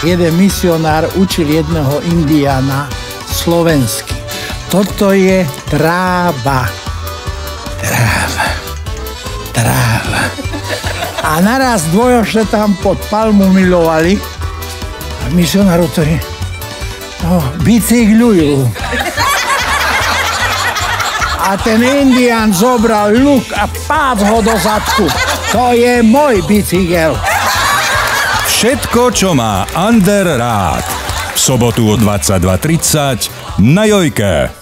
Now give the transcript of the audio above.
jeden misionár učil jedného indiána slovensky. Toto je tráva. Tráva. Tráva. A naraz dvojoše tam pod palmu milovali. A misionár to je... No, bicykľujú. A ten indián zobral luk a pád ho do zadku. To je môj bicykel. Všetko, čo má Ander rád. V sobotu o 22.30 na Jojke.